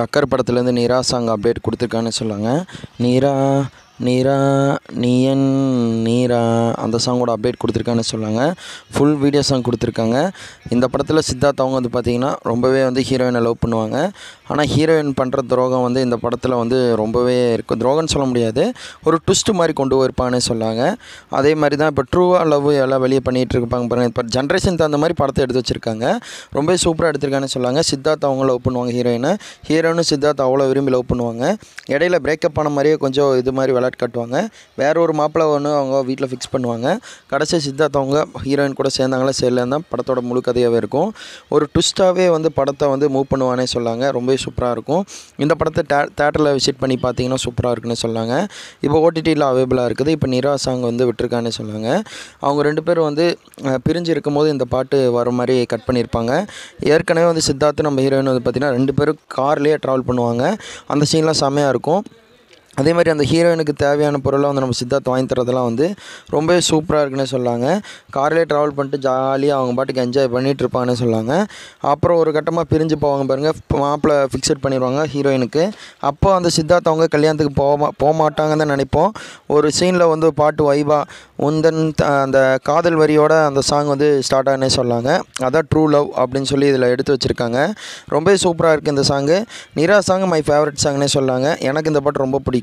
டக்கர் படத்துலேருந்து நீரா song update கொடுத்துருக்கான்னு சொல்லுவாங்க நீரா நீரா நீயன் நீரா. அந்த சாங்கோட அப்டேட் கொடுத்துருக்கான்னு சொன்னாங்க. ஃபுல் வீடியோ சாங் கொடுத்துருக்காங்க. இந்த படத்தில் சித்தார்த் அவங்க வந்து பார்த்திங்கன்னா ரொம்பவே வந்து ஹீரோயினை லவ் பண்ணுவாங்க. ஆனால் ஹீரோயின் பண்ணுற துரோகம் வந்து இந்த படத்தில் வந்து ரொம்பவே இருக்கும் துரோகம்னு சொல்ல முடியாது. ஒரு ட்விஸ்ட்டு மாதிரி கொண்டு போயிருப்பான்னு சொன்னாங்க. அதே மாதிரி தான் இப்போ ட்ரூவாக லவ் எல்லாம் வெளியே பண்ணிகிட்டு இருப்பாங்க பாருங்கள் இப்போ ஜென்ரேஷன் தகுந்த மாதிரி படத்தை எடுத்து வச்சுருக்காங்க. ரொம்பவே சூப்பராக எடுத்திருக்கான்னு சொன்னாங்க. சித்தார்த் அவங்க லவ் பண்ணுவாங்க ஹீரோயினை ஹீரோயினும் சித்தார்த் அவ்வளோ விரும்பி லவ் பண்ணுவாங்க. இடையில பிரேக்கப் ஆன மாதிரியே கொஞ்சம் இது மாதிரி விளையாட்டு காட்டுவாங்க. வேற ஒரு மாப்பிள்ளை ஒன்று அவங்க வீட்டில் ஃபிக்ஸ் பண்ணுவாங்க. கடைசி சித்தார்த் அவங்க ஹீரோயின் கூட சேர்ந்தாங்களா? சேரலன்னு தான் படத்தோட முழு கதையாகவே இருக்கும். ஒரு ட்விஸ்ட்டாகவே வந்து படத்தை வந்து மூவ் பண்ணுவானே சொல்லாங்க. ரொம்பவே சூப்பராக இருக்கும். இந்த படத்தை டே தேட்டரில் விசிட் பண்ணி பார்த்தீங்கன்னா சூப்பராக இருக்குன்னு சொன்னாங்க இப்போ ஓடிடியில் அவைபிளாக இருக்குது. இப்போ நிரா சாங் வந்து விட்டுருக்கான்னு சொன்னாங்க அவங்க ரெண்டு பேரும் வந்து பிரிஞ்சு இருக்கும்போது இந்த பாட்டு வர மாதிரி கட் பண்ணியிருப்பாங்க. ஏற்கனவே வந்து சித்தார்த்து நம்ம ஹீரோயின் வந்து பார்த்திங்கன்னா ரெண்டு பேரும் கார்லேயே ட்ராவல் பண்ணுவாங்க. அந்த சீன்லாம் செம்மையாக இருக்கும். அதே மாதிரி அந்த ஹீரோயினுக்கு தேவையான பொருளை வந்து நம்ம சித்தார்த் வாங்கி தரதெல்லாம் வந்து ரொம்பவே சூப்பராக இருக்குன்னு சொல்லாங்க. கார்லேயே ட்ராவல் பண்ணிட்டு ஜாலியாக அவங்க பாட்டுக்கு என்ஜாய் பண்ணிகிட்டு இருப்பாங்கன்னு சொல்லாங்க. அப்புறம் ஒரு கட்டமாக பிரிஞ்சு போவாங்க பாருங்கள் மாப்பிள்ளை ஃபிக்ஸட் பண்ணிடுவாங்க ஹீரோயினுக்கு. அப்போ அந்த சித்தார்த் அவங்க கல்யாணத்துக்கு போக போக மாட்டாங்கன்னு தான் நினைப்போம். ஒரு சீனில் வந்து பாட்டு வைபா உந்தன் த- அந்த காதல் வரியோட அந்த சாங் வந்து ஸ்டார்ட் ஆனே சொல்லாங்க. அதான் ட்ரூ லவ் அப்படின்னு சொல்லி இதில் எடுத்து வச்சுருக்காங்க. ரொம்பவே சூப்பராக இருக்குது இந்த சாங்கு நிரா சாங் மை ஃபேவரட் சாங்னே சொல்லாங்க. எனக்கு இந்த பாட்டு ரொம்ப பிடிக்கும்.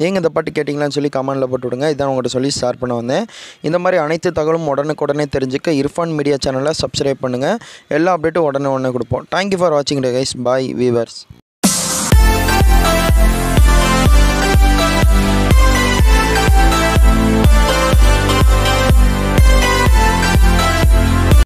நீங்கள் இந்த பாட்டு கேட்டிங்களான்னு சொல்லி கமெண்டில் போட்டு விடுங்க இதான் உங்கள்கிட்ட சொல்லி ஷேர் பண்ண வந்தேன். இந்த மாதிரி அனைத்து தகவலும் உடனுக்குடனே தெரிஞ்சுக்க இர்ஃபான் மீடியா சேனலை சப்ஸ்கிரைப் பண்ணுங்கள் எல்லா அப்டேட்டும் உடனே உடனே கொடுப்போம். தேங்க்யூ ஃபார் வாட்சிங் டே கைஸ் பாய் வீவர்ஸ்